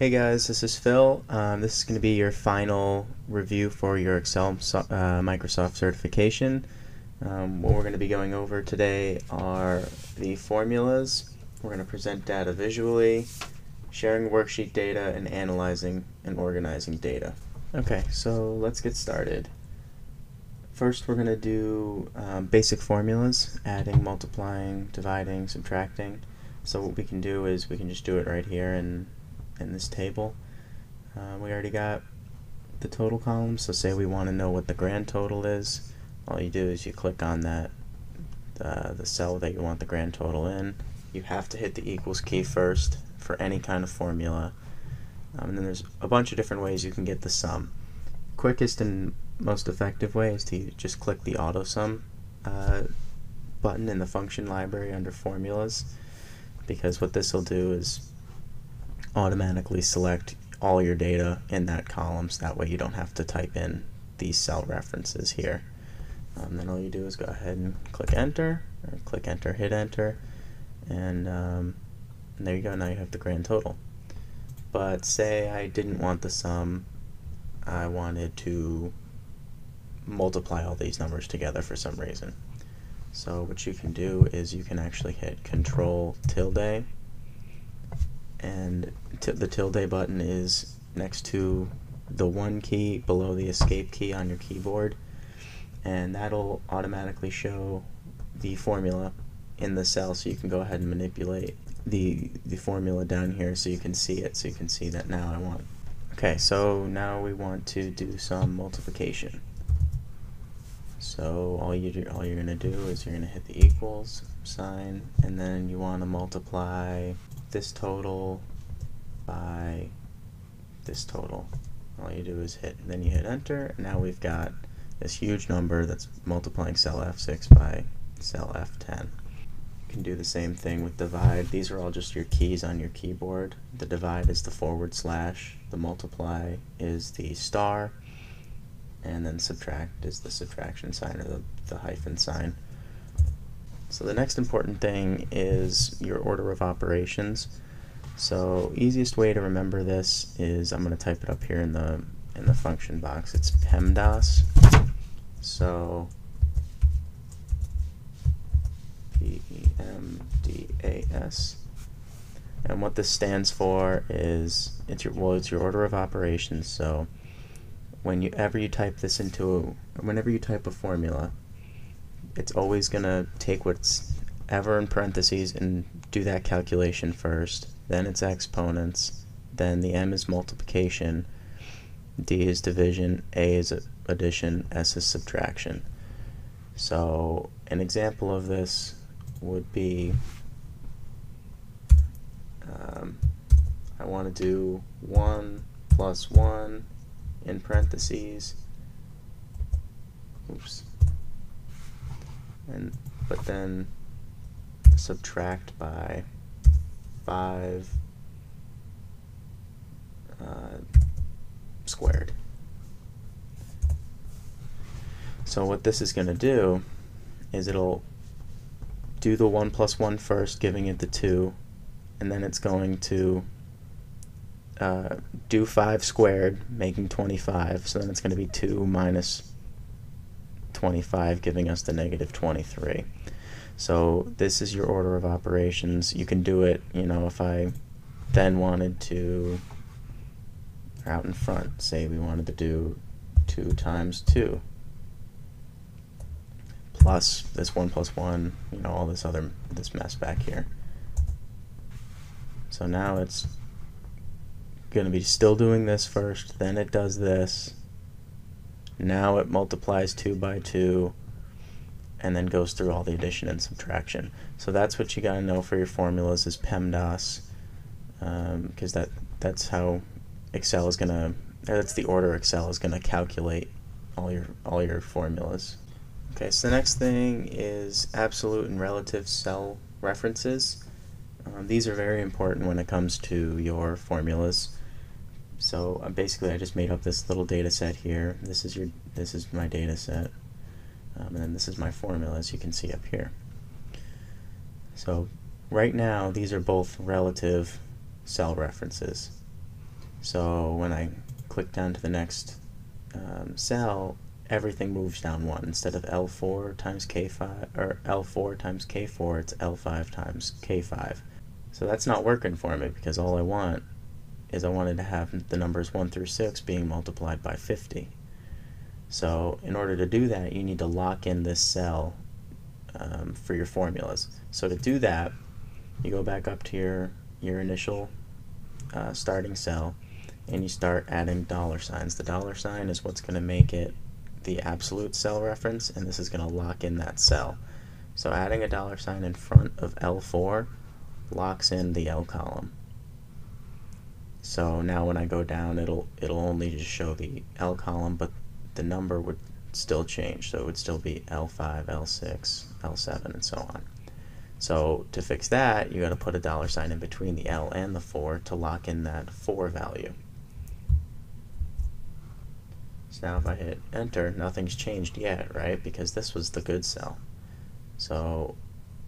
Hey guys, this is Phil. Um, this is going to be your final review for your Excel uh, Microsoft certification. Um, what we're going to be going over today are the formulas. We're going to present data visually, sharing worksheet data, and analyzing and organizing data. Okay, so let's get started. First we're going to do um, basic formulas, adding, multiplying, dividing, subtracting. So what we can do is we can just do it right here and in this table. Uh, we already got the total column, so say we want to know what the grand total is. All you do is you click on that, the, the cell that you want the grand total in. You have to hit the equals key first for any kind of formula. Um, and then there's a bunch of different ways you can get the sum. Quickest and most effective way is to just click the auto sum uh, button in the function library under formulas because what this will do is automatically select all your data in that column so that way you don't have to type in these cell references here. Um, then all you do is go ahead and click enter, or click enter, hit enter, and, um, and there you go, now you have the grand total. But say I didn't want the sum, I wanted to multiply all these numbers together for some reason. So what you can do is you can actually hit control tilde and the tilde button is next to the one key below the escape key on your keyboard. And that'll automatically show the formula in the cell so you can go ahead and manipulate the the formula down here so you can see it so you can see that now I want okay so now we want to do some multiplication. So all you do, all you're gonna do is you're gonna hit the equals sign and then you want to multiply this total by this total. All you do is hit, and then you hit enter, and now we've got this huge number that's multiplying cell F6 by cell F10. You can do the same thing with divide. These are all just your keys on your keyboard. The divide is the forward slash, the multiply is the star, and then subtract is the subtraction sign or the, the hyphen sign. So the next important thing is your order of operations. So easiest way to remember this is I'm going to type it up here in the in the function box. It's PEMDAS. So P E M D A S. And what this stands for is it's your well it's your order of operations. So whenever you type this into a, whenever you type a formula, it's always going to take what's ever in parentheses and do that calculation first, then its exponents, then the m is multiplication, d is division, a is addition, s is subtraction. So an example of this would be um, I want to do 1 plus 1 in parentheses oops and but then subtract by 5 uh, squared. So what this is going to do is it'll do the 1 plus 1 first, giving it the 2, and then it's going to uh, do 5 squared, making 25, so then it's going to be 2 minus 25, giving us the negative 23. So this is your order of operations. You can do it, you know, if I then wanted to, out in front, say we wanted to do 2 times 2 plus this 1 plus 1, you know, all this other, this mess back here. So now it's going to be still doing this first, then it does this, now it multiplies 2 by 2 and then goes through all the addition and subtraction. So that's what you got to know for your formulas is PEMDAS because um, that that's how Excel is going to that's the order Excel is going to calculate all your all your formulas. Okay, so the next thing is absolute and relative cell references. Um, these are very important when it comes to your formulas. So uh, basically I just made up this little data set here. This is your this is my data set. Um, and then this is my formula as you can see up here. So right now these are both relative cell references. So when I click down to the next um, cell, everything moves down one. Instead of L4 times K5, or L4 times K4, it's L5 times K5. So that's not working for me because all I want is I wanted to have the numbers 1 through 6 being multiplied by 50. So in order to do that, you need to lock in this cell um, for your formulas. So to do that, you go back up to your, your initial uh, starting cell and you start adding dollar signs. The dollar sign is what's going to make it the absolute cell reference and this is going to lock in that cell. So adding a dollar sign in front of L4 locks in the L column. So now when I go down it'll it'll only just show the L column but the number would still change. So it would still be L5, L6, L7 and so on. So to fix that you got to put a dollar sign in between the L and the 4 to lock in that 4 value. So now if I hit enter, nothing's changed yet, right? Because this was the good cell. So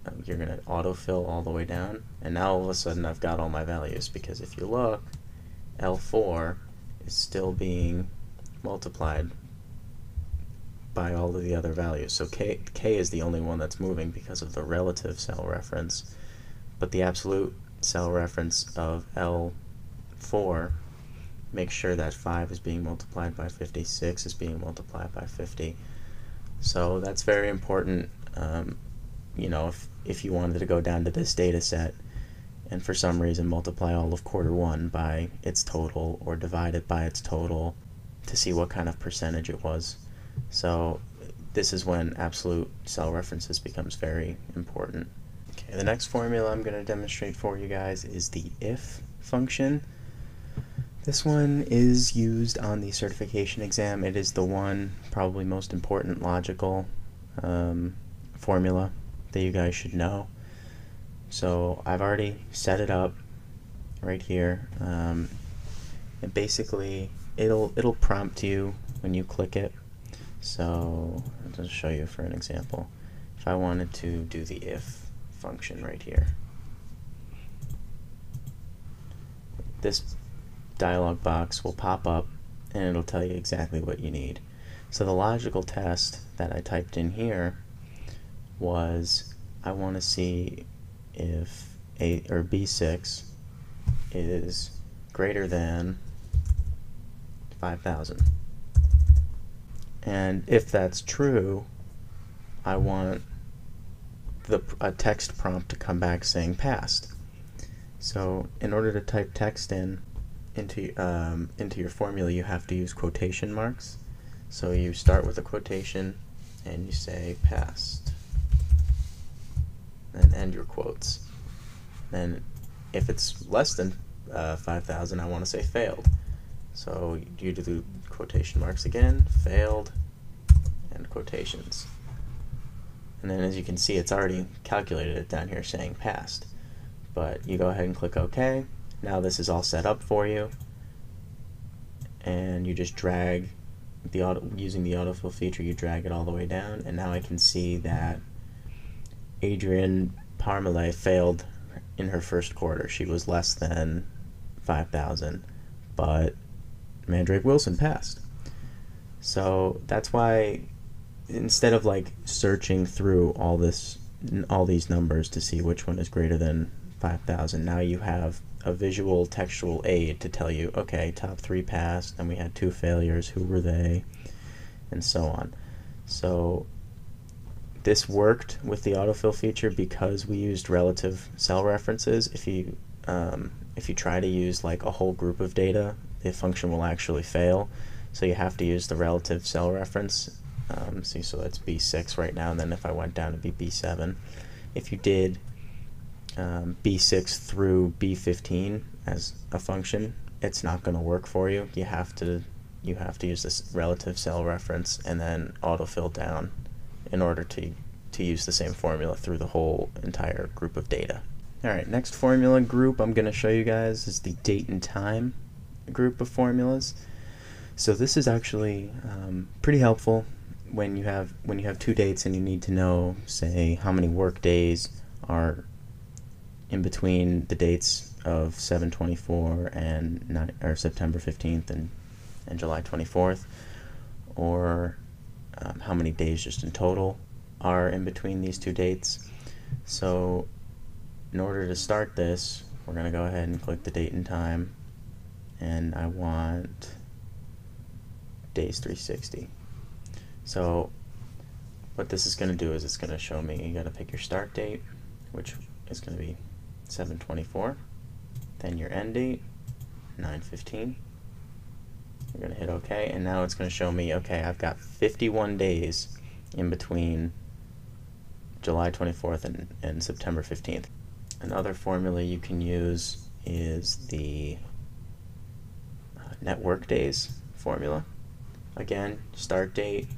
um, you're going to autofill all the way down, and now all of a sudden I've got all my values, because if you look, L4 is still being multiplied by all of the other values. So K, K is the only one that's moving because of the relative cell reference, but the absolute cell reference of L4 makes sure that 5 is being multiplied by 56 is being multiplied by 50. So that's very important, um, you know, if, if you wanted to go down to this data set and for some reason multiply all of quarter 1 by its total or divide it by its total to see what kind of percentage it was. So this is when absolute cell references becomes very important. Okay, the next formula I'm going to demonstrate for you guys is the if function. This one is used on the certification exam. It is the one probably most important logical um, formula that you guys should know. So I've already set it up right here. Um, and basically it'll it'll prompt you when you click it. So I'll just show you for an example. If I wanted to do the if function right here. This dialog box will pop up and it'll tell you exactly what you need. So the logical test that I typed in here was I want to see if A or B6 is greater than 5,000. And if that's true, I want the a text prompt to come back saying passed. So in order to type text in, into um, into your formula, you have to use quotation marks. So you start with a quotation and you say passed, and your quotes. Then, if it's less than uh, 5,000, I want to say failed. So you do the quotation marks again, failed, and quotations. And then as you can see, it's already calculated it down here saying passed. But you go ahead and click OK, now this is all set up for you and you just drag the auto using the autofill feature you drag it all the way down and now I can see that Adrienne Parmalee failed in her first quarter. She was less than 5,000 but Mandrake Wilson passed. So that's why instead of like searching through all this all these numbers to see which one is greater than 5,000 now you have a visual textual aid to tell you, okay, top three passed, then we had two failures, who were they, and so on. So this worked with the autofill feature because we used relative cell references. If you um, if you try to use like a whole group of data, the function will actually fail. So you have to use the relative cell reference. Um, see, so that's B6 right now, and then if I went down to be B7. If you did um, B6 through B15 as a function, it's not going to work for you. You have to you have to use this relative cell reference and then autofill down in order to to use the same formula through the whole entire group of data. Alright, next formula group I'm going to show you guys is the date and time group of formulas. So this is actually um, pretty helpful when you have when you have two dates and you need to know, say, how many work days are in between the dates of 724 and nine, or September 15th and, and July 24th, or um, how many days just in total are in between these two dates. So in order to start this, we're going to go ahead and click the date and time, and I want days 360. So what this is going to do is it's going to show me you got to pick your start date, which is going to be 724, then your end date, 915. You're going to hit OK, and now it's going to show me, okay, I've got 51 days in between July 24th and, and September 15th. Another formula you can use is the uh, network days formula. Again, start date,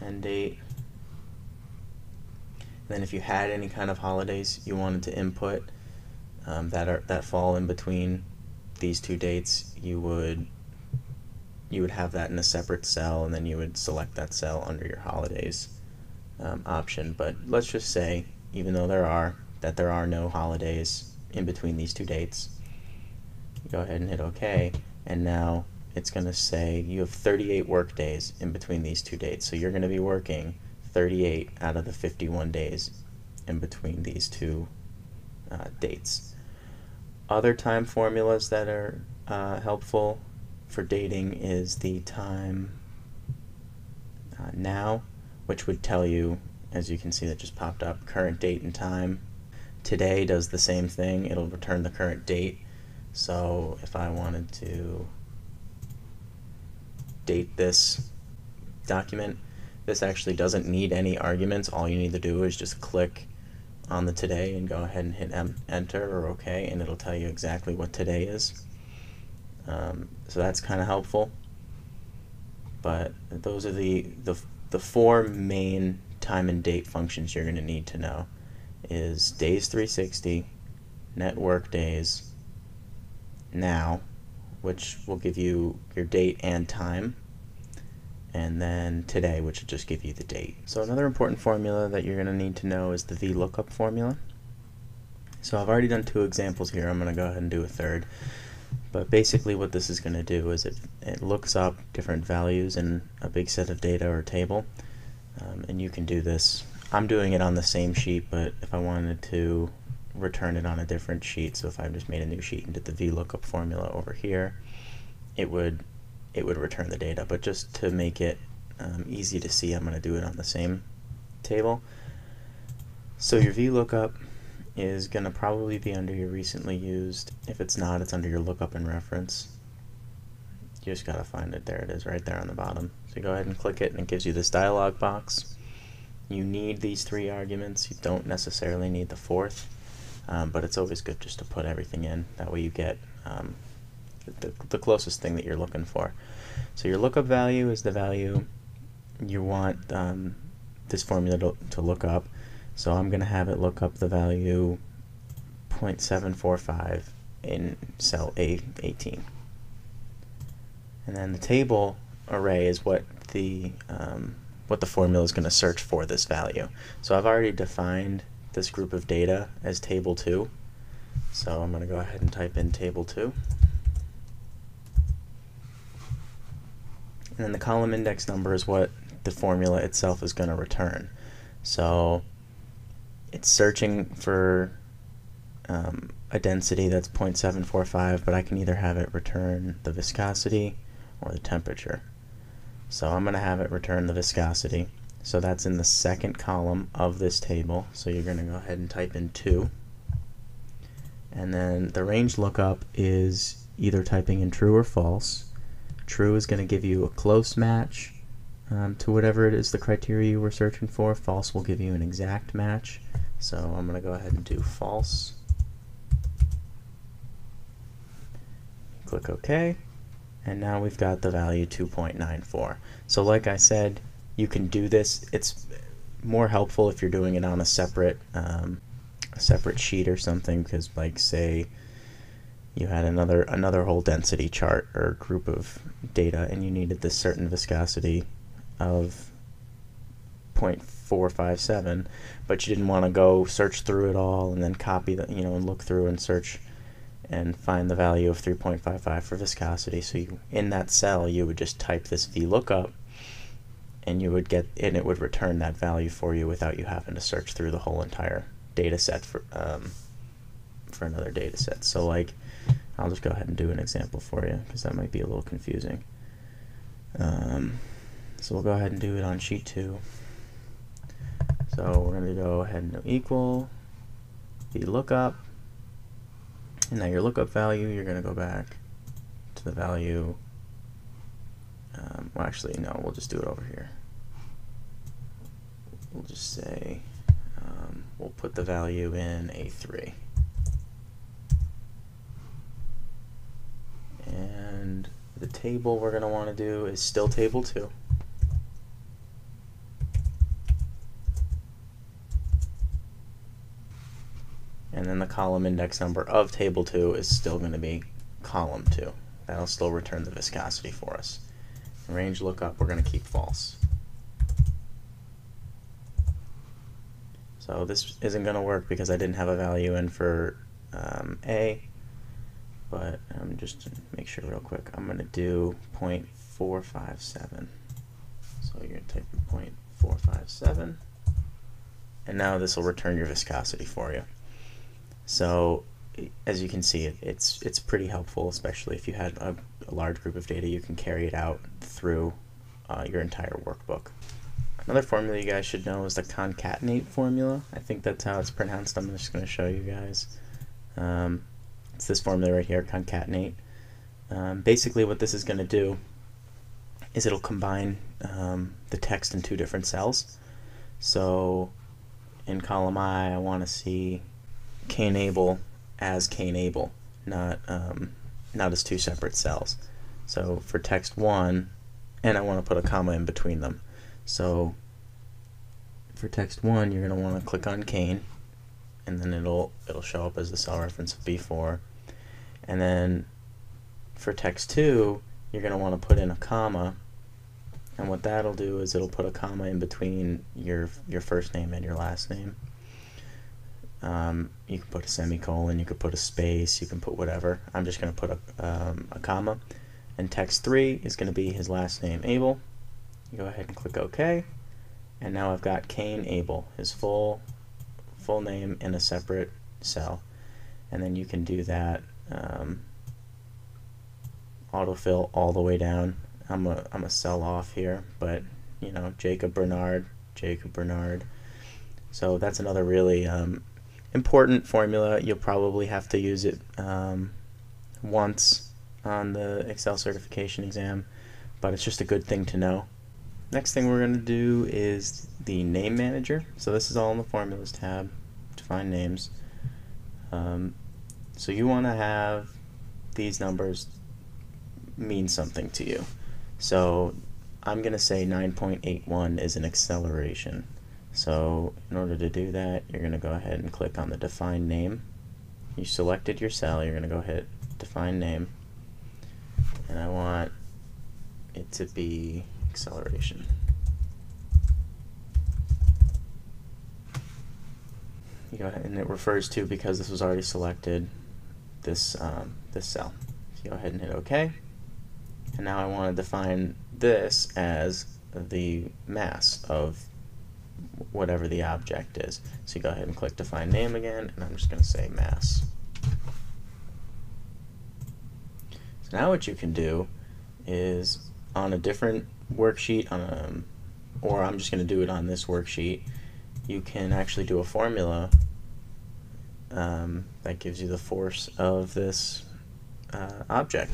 end date. Then if you had any kind of holidays you wanted to input um, that are that fall in between these two dates, you would you would have that in a separate cell, and then you would select that cell under your holidays um, option. But let's just say, even though there are, that there are no holidays in between these two dates. Go ahead and hit OK, and now it's going to say you have 38 work days in between these two dates. So you're going to be working 38 out of the 51 days in between these two uh, dates. Other time formulas that are uh, helpful for dating is the time uh, now, which would tell you, as you can see that just popped up, current date and time. Today does the same thing. It'll return the current date. So if I wanted to date this document. This actually doesn't need any arguments. All you need to do is just click on the today and go ahead and hit enter or OK, and it'll tell you exactly what today is. Um, so that's kind of helpful. But those are the, the, the four main time and date functions you're going to need to know is days 360, network days, now, which will give you your date and time, and then today, which will just give you the date. So another important formula that you're going to need to know is the VLOOKUP formula. So I've already done two examples here. I'm going to go ahead and do a third. But basically what this is going to do is it, it looks up different values in a big set of data or table. Um, and you can do this. I'm doing it on the same sheet, but if I wanted to return it on a different sheet. So if I just made a new sheet and did the VLOOKUP formula over here, it would it would return the data. But just to make it um, easy to see, I'm going to do it on the same table. So your VLOOKUP is going to probably be under your recently used. If it's not, it's under your lookup and reference. You just got to find it. There it is, right there on the bottom. So go ahead and click it, and it gives you this dialog box. You need these three arguments. You don't necessarily need the fourth um, but it's always good just to put everything in. That way you get um, the, the closest thing that you're looking for. So your lookup value is the value you want um, this formula to, to look up. So I'm going to have it look up the value 0.745 in cell A18. And then the table array is what the um, what the formula is going to search for this value. So I've already defined this group of data as table 2. So I'm going to go ahead and type in table 2. And then the column index number is what the formula itself is going to return. So it's searching for um, a density that's 0.745, but I can either have it return the viscosity or the temperature. So I'm going to have it return the viscosity. So that's in the second column of this table. So you're going to go ahead and type in 2. And then the range lookup is either typing in true or false. True is going to give you a close match um, to whatever it is the criteria you were searching for. False will give you an exact match. So I'm going to go ahead and do false. Click OK. And now we've got the value 2.94. So like I said, you can do this. It's more helpful if you're doing it on a separate um, a separate sheet or something because like say you had another another whole density chart or group of data and you needed this certain viscosity of 0.457 but you didn't want to go search through it all and then copy the you know and look through and search and find the value of 3.55 for viscosity. So you, in that cell, you would just type this VLOOKUP and you would get and it would return that value for you without you having to search through the whole entire data set for um, for another data set. So like I'll just go ahead and do an example for you because that might be a little confusing. Um, so we'll go ahead and do it on sheet 2. So we're going to go ahead and do equal the lookup. And now your lookup value, you're going to go back to the value. Um, well, actually, no, we'll just do it over here. We'll just say, um, we'll put the value in A3. And the table we're going to want to do is still table 2. And then the column index number of table 2 is still going to be column 2. That'll still return the viscosity for us. range lookup we're going to keep false. So this isn't going to work because I didn't have a value in for um, A, but um, just to make sure real quick, I'm going to do 0.457. So you're going to type 0.457, and now this will return your viscosity for you. So as you can see, it's it's pretty helpful, especially if you had a, a, large group of data. You can carry it out through uh, your entire workbook. Another formula you guys should know is the concatenate formula. I think that's how it's pronounced. I'm just going to show you guys. Um, it's this formula right here, concatenate. Um, basically what this is going to do is it'll combine um, the text in two different cells. So in column I, I want to see Cain-Abel as Cain-Abel, not um, not as two separate cells. So for text one, and I want to put a comma in between them. So for text one, you're going to want to click on Cain, and then it'll it'll show up as the cell reference of B4. And then for text two, you're going to want to put in a comma, and what that'll do is it'll put a comma in between your your first name and your last name. Um, you can put a semicolon, you could put a space, you can put whatever. I'm just going to put a, um, a comma. And text 3 is going to be his last name, Abel. Go ahead and click OK. And now I've got Cain-Abel, his full, full name in a separate cell. And then you can do that um, autofill all the way down. I'm a, I'm a cell off here, but you know, Jacob Bernard, Jacob Bernard. So that's another really um, important formula. You'll probably have to use it um, once on the Excel certification exam, but it's just a good thing to know. Next thing we're going to do is the name manager. So this is all in the formulas tab, define names. Um, so you want to have these numbers mean something to you. So I'm going to say 9.81 is an acceleration. So in order to do that, you're going to go ahead and click on the define name. You selected your cell, you're going to go hit define name. And I want it to be acceleration. You go ahead and it refers to because this was already selected this um, this cell. So go ahead and hit OK. And now I want to define this as the mass of whatever the object is. So you go ahead and click define name again, and I'm just going to say mass. So now what you can do is on a different worksheet, a, or I'm just going to do it on this worksheet, you can actually do a formula um, that gives you the force of this uh, object.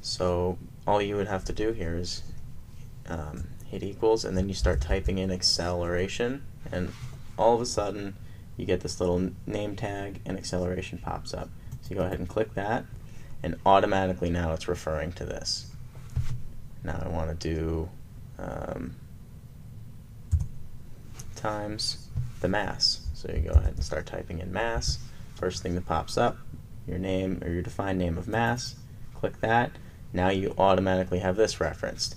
So all you would have to do here is um, hit equals, and then you start typing in acceleration, and all of a sudden you get this little name tag and acceleration pops up. So you go ahead and click that, and automatically now it's referring to this. Now I want to do um, times the mass. So you go ahead and start typing in mass. First thing that pops up, your name or your defined name of mass. Click that. Now you automatically have this referenced.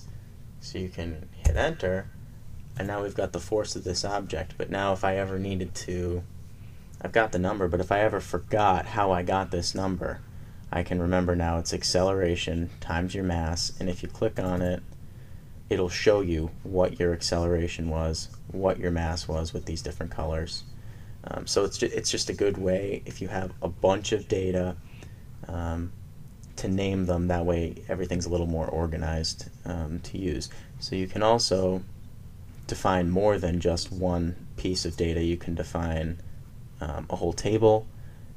So you can hit enter, and now we've got the force of this object. But now if I ever needed to, I've got the number, but if I ever forgot how I got this number, I can remember now it's acceleration times your mass, and if you click on it, it'll show you what your acceleration was, what your mass was with these different colors. Um, so it's, ju it's just a good way if you have a bunch of data um, to name them. That way everything's a little more organized um, to use. So you can also define more than just one piece of data. You can define um, a whole table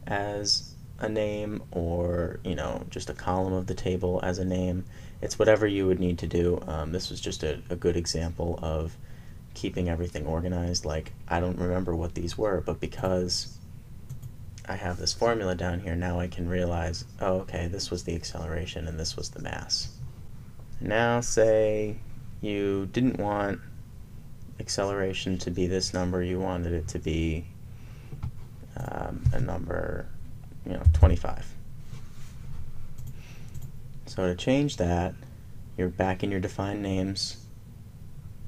as a name or you know just a column of the table as a name. It's whatever you would need to do. Um, this was just a, a good example of keeping everything organized. Like I don't remember what these were, but because I have this formula down here, now I can realize, oh, okay, this was the acceleration and this was the mass. Now say you didn't want acceleration to be this number, you wanted it to be um, a number, you know, 25. So to change that, you're back in your defined names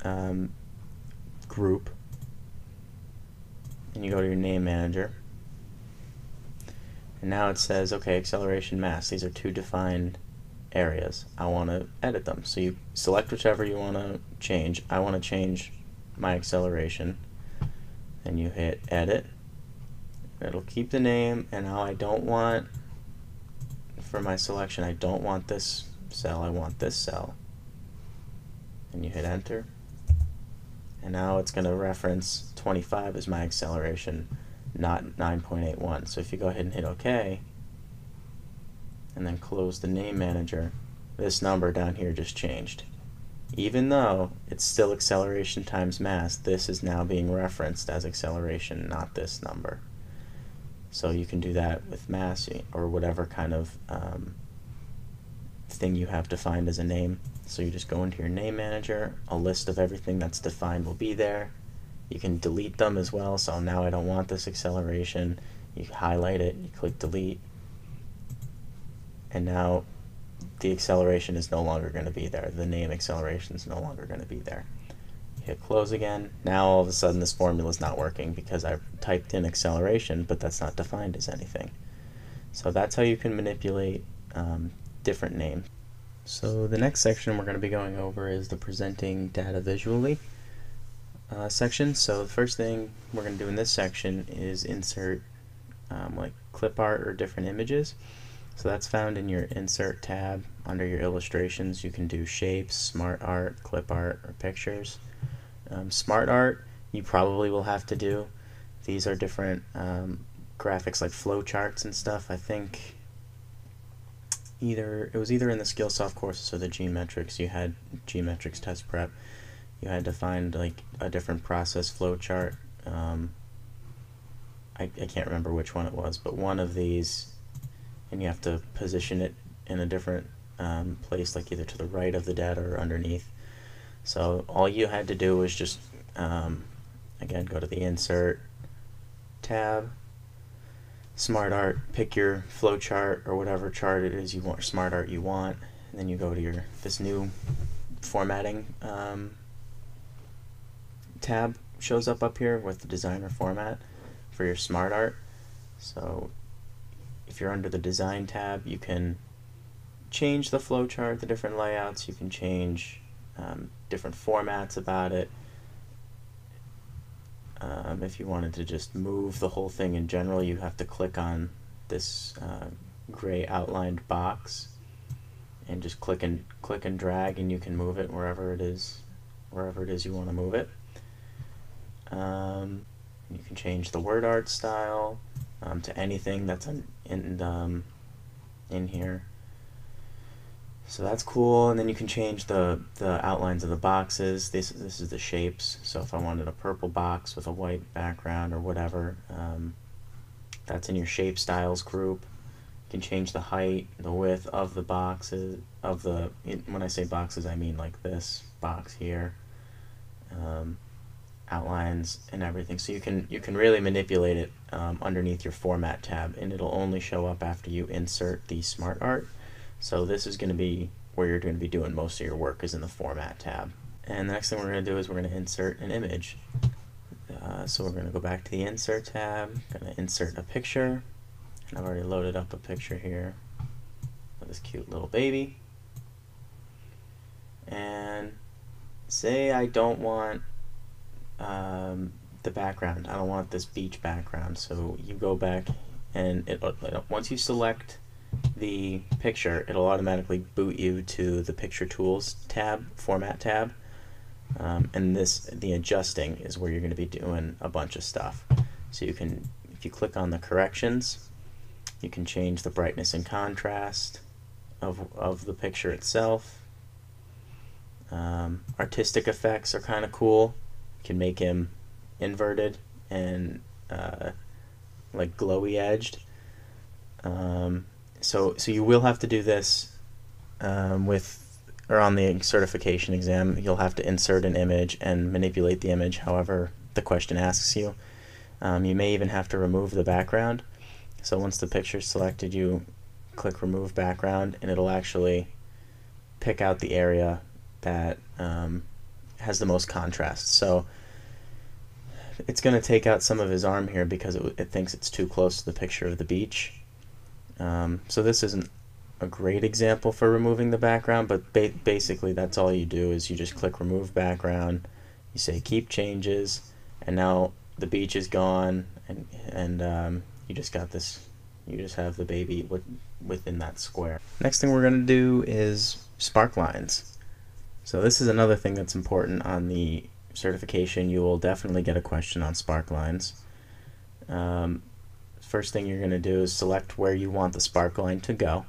um, group, and you go to your name manager. And now it says, okay, acceleration mass. These are two defined areas. I want to edit them. So you select whichever you want to change. I want to change my acceleration. And you hit edit. It'll keep the name, and now I don't want, for my selection, I don't want this cell, I want this cell. And you hit enter. And now it's going to reference 25 as my acceleration not 9.81. So if you go ahead and hit OK, and then close the name manager, this number down here just changed. Even though it's still acceleration times mass, this is now being referenced as acceleration, not this number. So you can do that with mass or whatever kind of um, thing you have defined as a name. So you just go into your name manager, a list of everything that's defined will be there, you can delete them as well. So now I don't want this acceleration. You highlight it, you click delete, and now the acceleration is no longer going to be there. The name acceleration is no longer going to be there. Hit close again. Now all of a sudden this formula is not working because I've typed in acceleration, but that's not defined as anything. So that's how you can manipulate um, different names. So the next section we're going to be going over is the presenting data visually uh, section. So the first thing we're going to do in this section is insert um, like clip art or different images. So that's found in your insert tab under your illustrations. You can do shapes, smart art, clip art, or pictures. Um, smart art you probably will have to do. These are different um, graphics like flowcharts and stuff. I think either it was either in the Skillsoft courses or the GMetrix. You had GMetrix test prep you had to find like a different process flow chart. Um, I, I can't remember which one it was, but one of these, and you have to position it in a different um, place, like either to the right of the data or underneath. So all you had to do was just, um, again, go to the Insert tab, Smart Art, pick your flow chart or whatever chart it is you want, Smart Art you want, and then you go to your this new formatting um, tab shows up up here with the designer format for your smart art. So if you're under the design tab, you can change the flowchart, the different layouts, you can change um, different formats about it. Um, if you wanted to just move the whole thing in general, you have to click on this uh, gray outlined box and just click and click and drag and you can move it wherever it is wherever it is you want to move it. Um, you can change the word art style um, to anything that's in in, um, in here. So that's cool, and then you can change the, the outlines of the boxes. This, this is the shapes, so if I wanted a purple box with a white background or whatever, um, that's in your shape styles group. You can change the height, the width of the boxes, of the, when I say boxes I mean like this box here. Um, outlines and everything so you can you can really manipulate it um, underneath your format tab and it'll only show up after you insert the smart art. So this is going to be where you're going to be doing most of your work is in the format tab. And the next thing we're going to do is we're going to insert an image. Uh, so we're going to go back to the insert tab going to insert a picture. And I've already loaded up a picture here of this cute little baby. And say I don't want um, the background. I don't want this beach background. So you go back and it, once you select the picture, it'll automatically boot you to the Picture Tools tab, Format tab. Um, and this, the adjusting is where you're going to be doing a bunch of stuff. So you can, if you click on the corrections, you can change the brightness and contrast of, of the picture itself. Um, artistic effects are kind of cool. Can make him inverted and uh, like glowy edged. Um, so so you will have to do this um, with or on the certification exam. You'll have to insert an image and manipulate the image however the question asks you. Um, you may even have to remove the background. So once the picture is selected, you click remove background and it'll actually pick out the area that um, has the most contrast. So it's going to take out some of his arm here because it, it, thinks it's too close to the picture of the beach. Um, so this isn't a great example for removing the background, but ba basically that's all you do is you just click remove background, you say keep changes, and now the beach is gone, and and um, you just got this, you just have the baby with, within that square. Next thing we're going to do is spark lines. So this is another thing that's important on the certification. You will definitely get a question on spark lines. Um, first thing you're going to do is select where you want the spark line to go.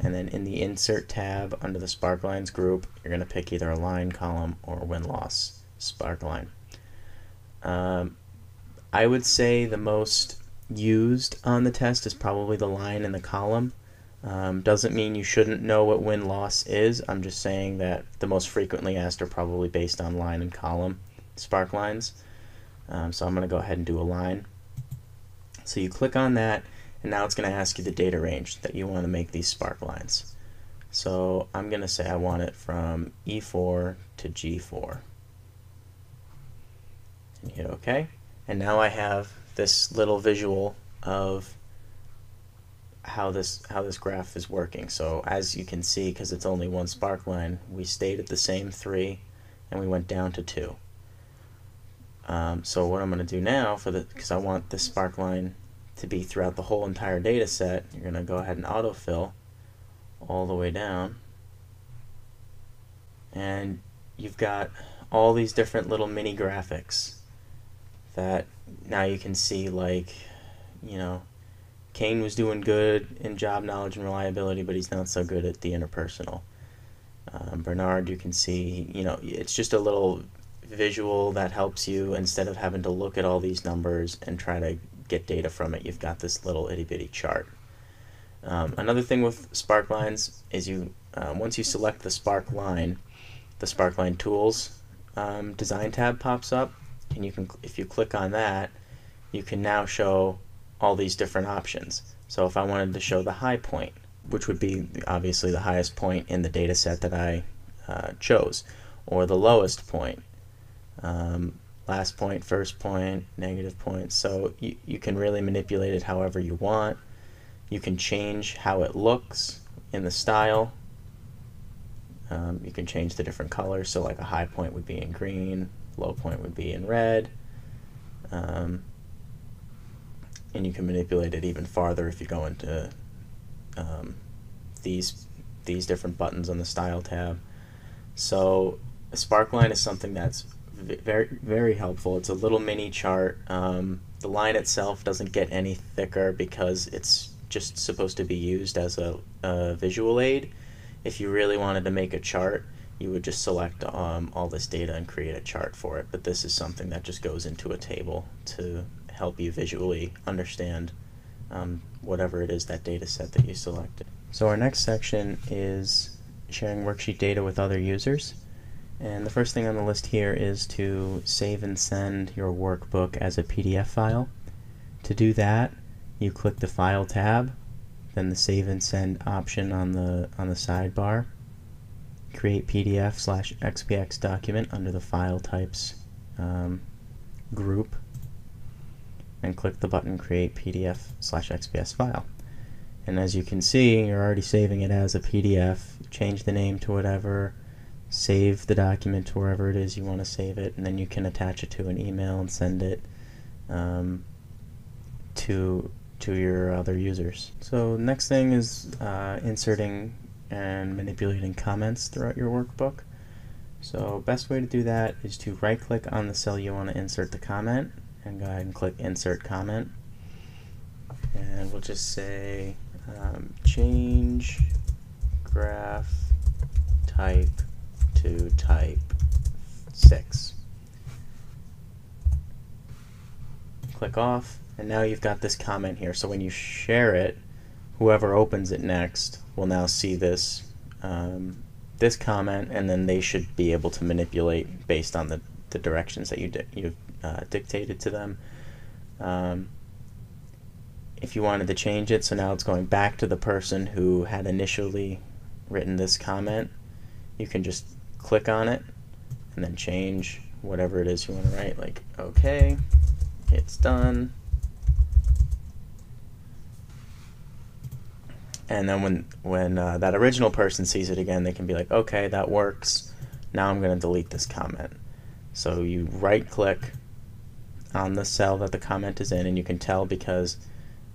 And then in the Insert tab under the spark lines group, you're going to pick either a line, column, or win-loss spark line. Um, I would say the most used on the test is probably the line and the column. Um, doesn't mean you shouldn't know what win-loss is. I'm just saying that the most frequently asked are probably based on line and column spark lines. Um, so I'm going to go ahead and do a line. So you click on that, and now it's going to ask you the data range that you want to make these spark lines. So I'm going to say I want it from E4 to G4. And hit OK. And now I have this little visual of how this how this graph is working. So as you can see, because it's only one spark line, we stayed at the same three, and we went down to two. Um, so what I'm going to do now, for the because I want this spark line to be throughout the whole entire data set, you're going to go ahead and autofill all the way down, and you've got all these different little mini graphics that now you can see like you know Cain was doing good in job knowledge and reliability, but he's not so good at the interpersonal. Um, Bernard, you can see, you know, it's just a little visual that helps you instead of having to look at all these numbers and try to get data from it. You've got this little itty bitty chart. Um, another thing with spark lines is you um, once you select the spark line, the spark line tools um, design tab pops up, and you can if you click on that, you can now show all these different options. So if I wanted to show the high point, which would be obviously the highest point in the data set that I uh, chose, or the lowest point, um, last point, first point, negative point. So you, you can really manipulate it however you want. You can change how it looks in the style. Um, you can change the different colors. So like a high point would be in green, low point would be in red. Um, and you can manipulate it even farther if you go into um, these these different buttons on the style tab. So a sparkline is something that's very very helpful. It's a little mini chart. Um, the line itself doesn't get any thicker because it's just supposed to be used as a, a visual aid. If you really wanted to make a chart, you would just select um, all this data and create a chart for it. But this is something that just goes into a table to help you visually understand um, whatever it is that data set that you selected. So our next section is sharing worksheet data with other users. And the first thing on the list here is to save and send your workbook as a PDF file. To do that, you click the File tab, then the Save and Send option on the on the sidebar. Create PDF slash XPS document under the File Types um, group and click the button Create PDF slash XPS file. and as you can see you're already saving it as a PDF change the name to whatever. Save the document to wherever it is you want to save it and then you can attach it to an email and send it um, to to your other users. So next thing is uh, inserting and manipulating comments throughout your workbook. So best way to do that is to right click on the cell you want to insert the comment and go ahead and click insert comment. And we'll just say um, change graph type to type 6 click off and now you've got this comment here. So when you share it whoever opens it next will now see this um, this comment and then they should be able to manipulate based on the, the directions that you you've uh, dictated to them. Um, if you wanted to change it, so now it's going back to the person who had initially written this comment, you can just click on it and then change whatever it is you want to write, like okay, it's done. and then when when uh, that original person sees it again they can be like okay that works now I'm going to delete this comment so you right click on the cell that the comment is in and you can tell because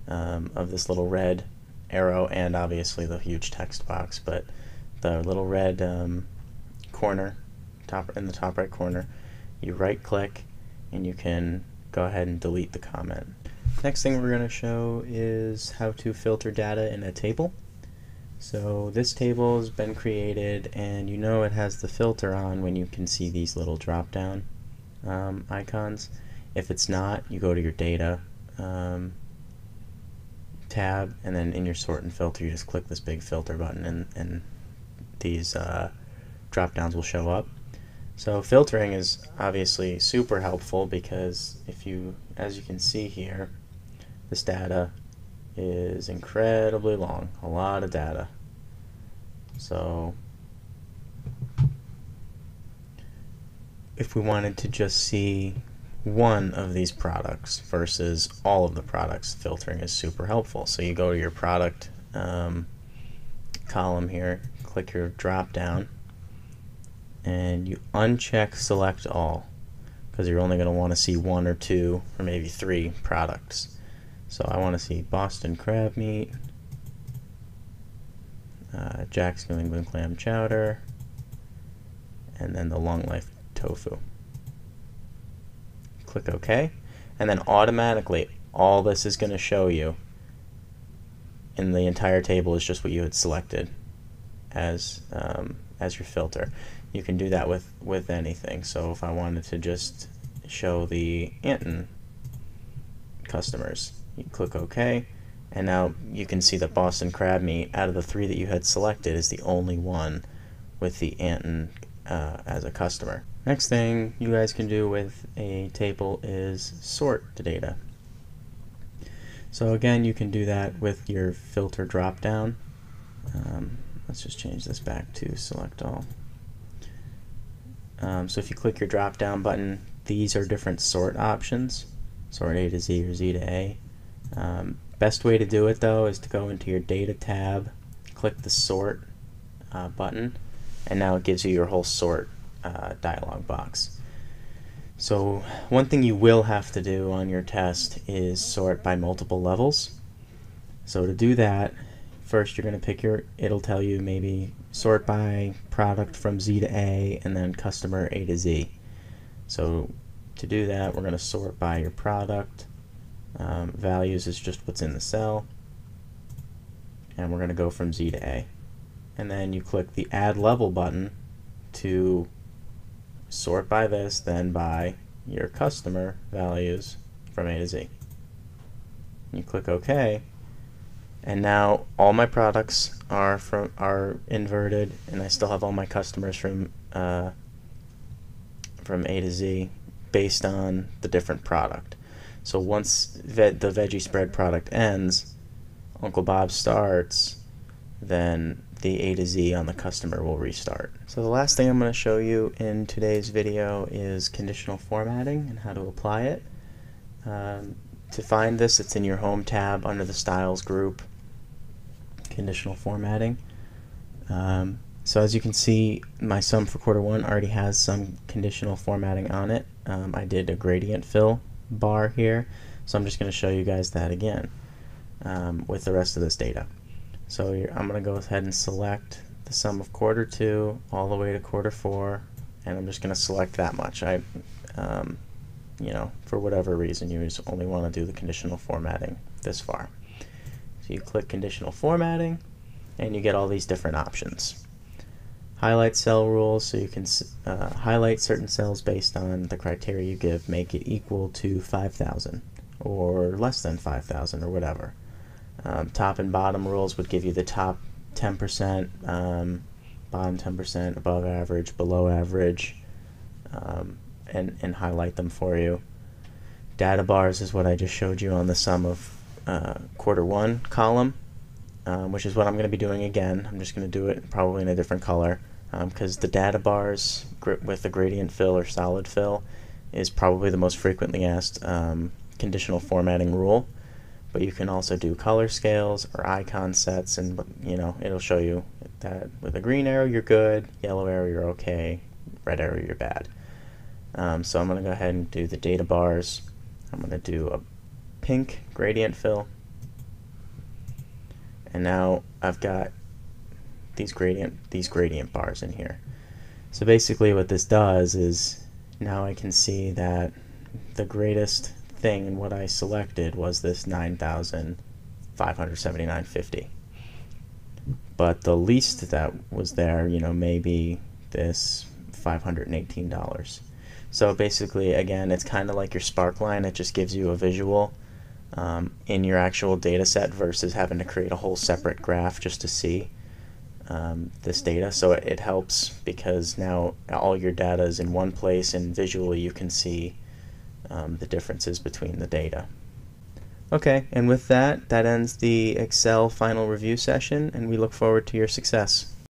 um, of this little red arrow and obviously the huge text box but the little red um, corner top in the top right corner you right click and you can go ahead and delete the comment Next thing we're going to show is how to filter data in a table. So this table has been created and you know it has the filter on when you can see these little drop down um, icons. If it's not, you go to your data um, tab and then in your sort and filter you just click this big filter button and, and these uh, drop downs will show up. So filtering is obviously super helpful because if you, as you can see here, this data is incredibly long, a lot of data. So if we wanted to just see one of these products versus all of the products, filtering is super helpful. So you go to your product um, column here, click your drop down, and you uncheck select all because you're only going to want to see one or two or maybe three products. So I want to see Boston crab meat, uh, Jack's New England clam chowder, and then the long life tofu. Click OK, and then automatically all this is going to show you in the entire table is just what you had selected as um, as your filter. You can do that with with anything. So if I wanted to just show the Anton customers, you click OK, and now you can see that Boston crab meat, out of the three that you had selected, is the only one with the Anton uh, as a customer. Next thing you guys can do with a table is sort the data. So again, you can do that with your filter drop down. Um, let's just change this back to select all. Um, so if you click your drop down button, these are different sort options. Sort A to Z or Z to A. Um, best way to do it though is to go into your data tab, click the sort uh, button, and now it gives you your whole sort uh, dialog box. So one thing you will have to do on your test is sort by multiple levels. So to do that, first you're going to pick your, it'll tell you maybe sort by product from Z to A and then customer A to Z. So to do that, we're going to sort by your product, um, values is just what's in the cell. And we're going to go from Z to A. And then you click the Add Level button to sort by this, then by your customer values from A to Z. You click OK, and now all my products are from are inverted, and I still have all my customers from uh, from A to Z based on the different product. So once ve the veggie spread product ends, Uncle Bob starts, then the A to Z on the customer will restart. So the last thing I'm going to show you in today's video is conditional formatting and how to apply it. Um, to find this, it's in your Home tab under the Styles group. conditional formatting. Um, so as you can see, my sum for quarter one already has some conditional formatting on it. Um, I did a gradient fill bar here, so I'm just going to show you guys that again um, with the rest of this data. So I'm going to go ahead and select the sum of quarter two all the way to quarter four, and I'm just going to select that much. I, um, you know, for whatever reason, you just only want to do the conditional formatting this far. So you click conditional formatting, and you get all these different options highlight cell rules so you can uh, highlight certain cells based on the criteria you give make it equal to 5000 or less than 5000 or whatever um, top and bottom rules would give you the top 10% um, bottom 10% above average below average um, and, and highlight them for you data bars is what I just showed you on the sum of uh, quarter one column um, which is what I'm going to be doing again. I'm just going to do it probably in a different color because um, the data bars with the gradient fill or solid fill is probably the most frequently asked um, conditional formatting rule. But you can also do color scales or icon sets, and you know it'll show you that with a green arrow you're good, yellow arrow you're okay, red arrow you're bad. Um, so I'm going to go ahead and do the data bars. I'm going to do a pink gradient fill. And now I've got these gradient these gradient bars in here. So basically what this does is now I can see that the greatest thing in what I selected was this 9,579.50. But the least that was there, you know, maybe this $518. So basically, again, it's kind of like your Sparkline. It just gives you a visual um, in your actual data set versus having to create a whole separate graph just to see um, this data. So it, it helps because now all your data is in one place and visually you can see um, the differences between the data. Okay, and with that, that ends the Excel final review session, and we look forward to your success.